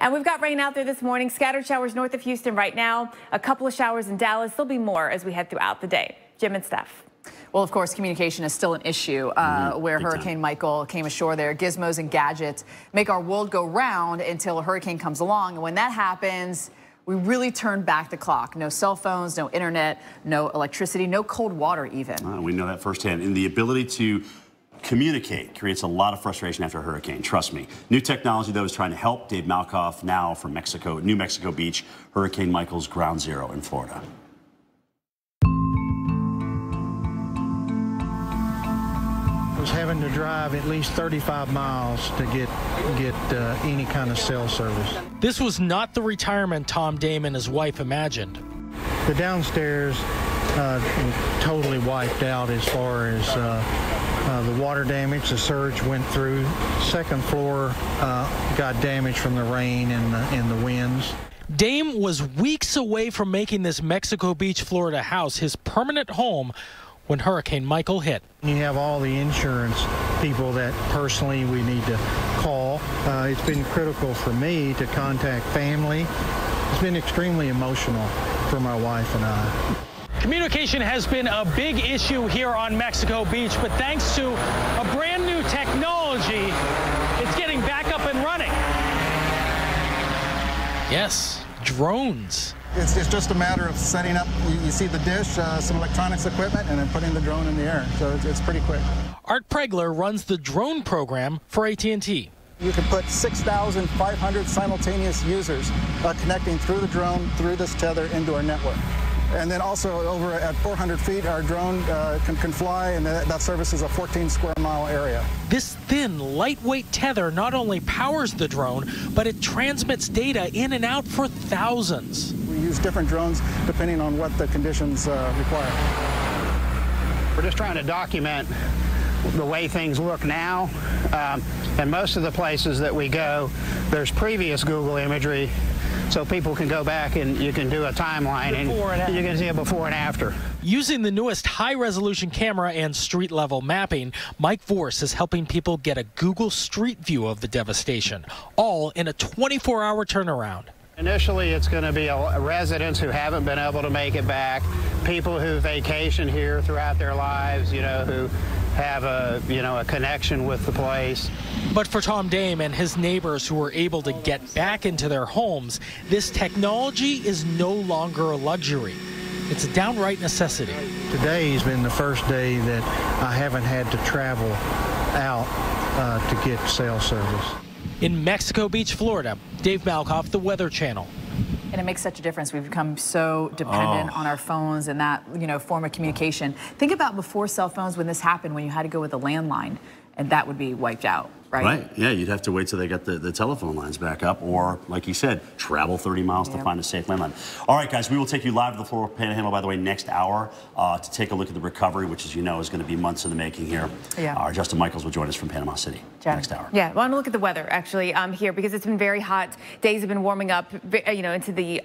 And we've got rain out there this morning. Scattered showers north of Houston right now. A couple of showers in Dallas. There'll be more as we head throughout the day. Jim and Steph. Well, of course, communication is still an issue uh, mm -hmm. where Big Hurricane time. Michael came ashore there. Gizmos and gadgets make our world go round until a hurricane comes along. And when that happens, we really turn back the clock. No cell phones, no internet, no electricity, no cold water even. Uh, we know that firsthand. And the ability to communicate creates a lot of frustration after a hurricane, trust me. New technology, though, is trying to help Dave Malkoff now from Mexico, New Mexico Beach, Hurricane Michael's ground zero in Florida. was having to drive at least 35 miles to get get uh, any kind of cell service. This was not the retirement Tom Dame and his wife imagined. The downstairs uh, totally wiped out as far as uh, uh, the water damage, the surge went through. Second floor uh, got damaged from the rain and the, and the winds. Dame was weeks away from making this Mexico Beach, Florida house his permanent home when Hurricane Michael hit. You have all the insurance people that personally we need to call. Uh, it's been critical for me to contact family. It's been extremely emotional for my wife and I. Communication has been a big issue here on Mexico Beach, but thanks to a brand new technology, it's getting back up and running. Yes, drones. It's, it's just a matter of setting up, you, you see the dish, uh, some electronics equipment, and then putting the drone in the air. So it's, it's pretty quick. Art Pregler runs the drone program for AT&T. You can put 6,500 simultaneous users uh, connecting through the drone, through this tether, into our network. And then also over at 400 feet, our drone uh, can, can fly, and that, that services a 14 square mile area. This thin, lightweight tether not only powers the drone, but it transmits data in and out for thousands. We use different drones depending on what the conditions uh, require. We're just trying to document the way things look now. Um, and most of the places that we go, there's previous Google imagery so people can go back and you can do a timeline and, and you can see a before and after. Using the newest high-resolution camera and street-level mapping, Mike Vorse is helping people get a Google Street View of the devastation, all in a 24-hour turnaround. Initially, it's going to be residents who haven't been able to make it back, people who vacation here throughout their lives, you know, who have a you know a connection with the place. But for Tom Dame and his neighbors who were able to get back into their homes, this technology is no longer a luxury. It's a downright necessity. Today has been the first day that I haven't had to travel out uh, to get cell service. In Mexico Beach, Florida, Dave Malkoff, The Weather Channel. And it makes such a difference. We've become so dependent oh. on our phones and that, you know, form of communication. Think about before cell phones when this happened, when you had to go with a landline, and that would be wiped out right? Right. Yeah, you'd have to wait till they got the, the telephone lines back up, or like you said, travel 30 miles to find a safe landline. All right, guys, we will take you live to the Florida Panhandle, by the way, next hour uh, to take a look at the recovery, which, as you know, is going to be months in the making here. Yeah. Uh, Justin Michaels will join us from Panama City Jen. next hour. Yeah, I want to look at the weather actually um, here because it's been very hot. Days have been warming up, you know, into the